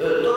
Ö,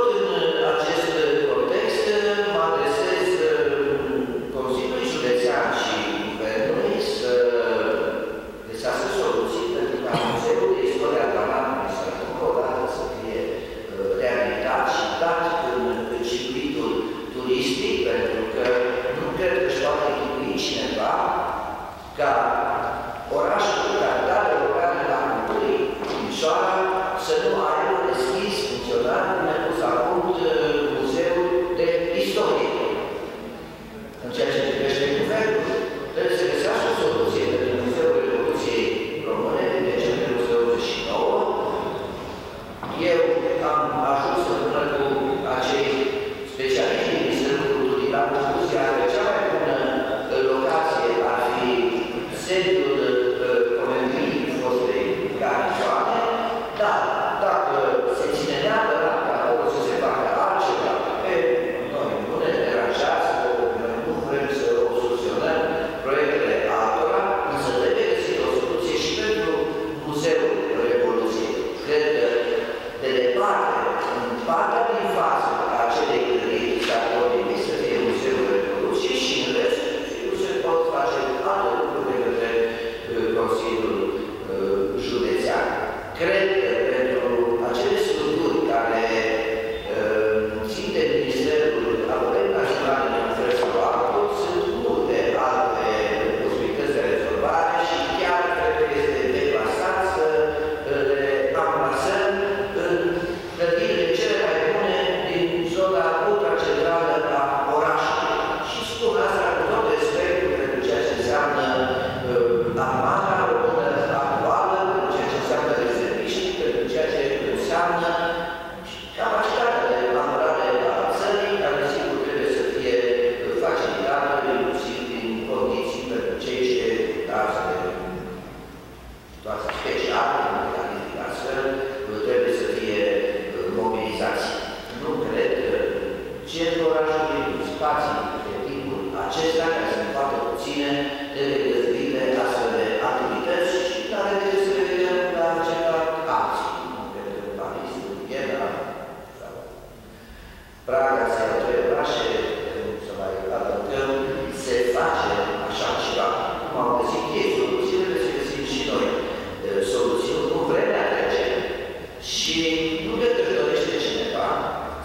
Și nu cred că își dorește cineva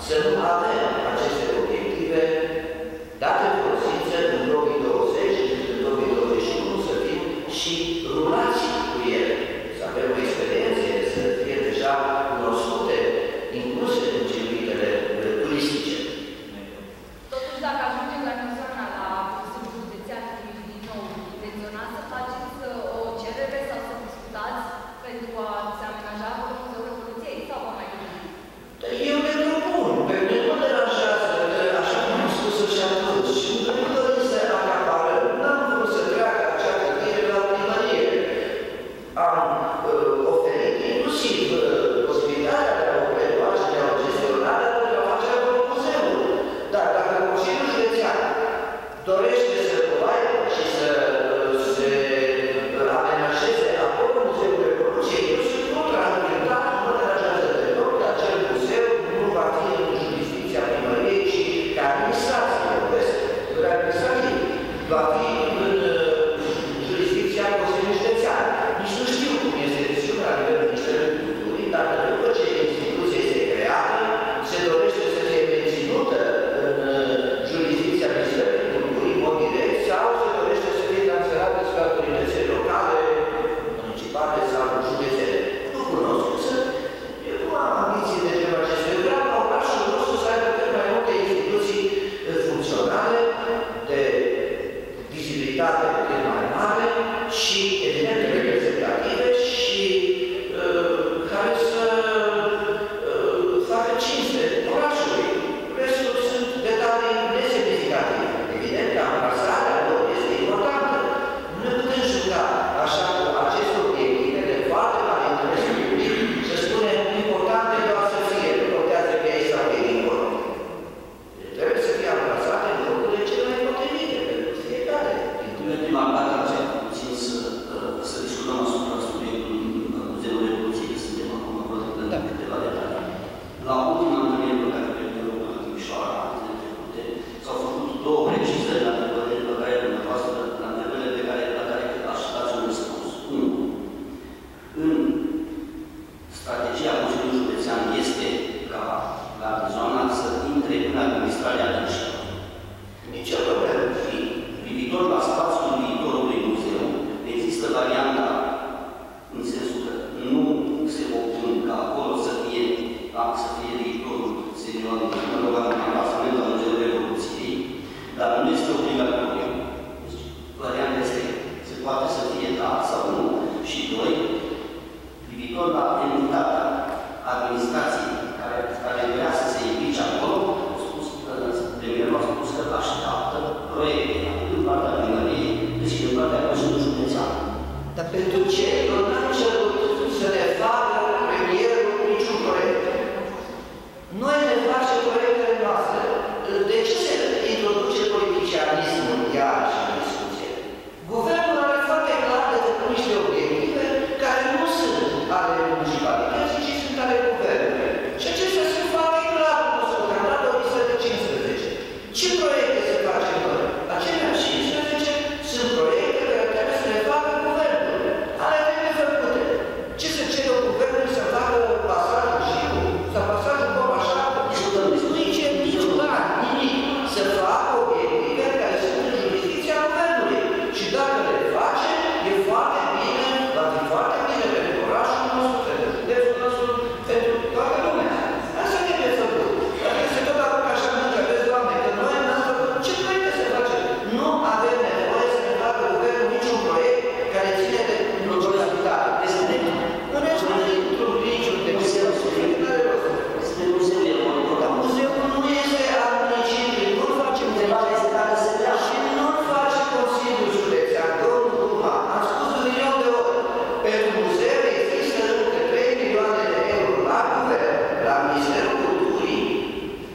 să nu aibă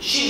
she